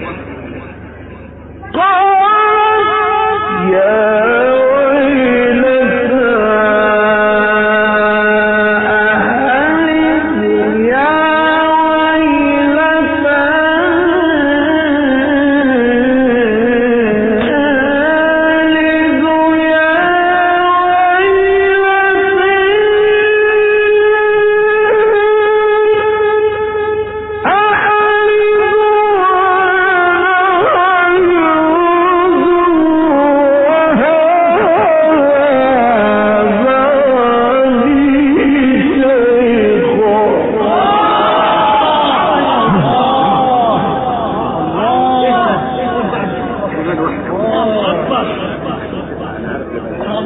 کر رہے ہیں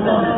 London.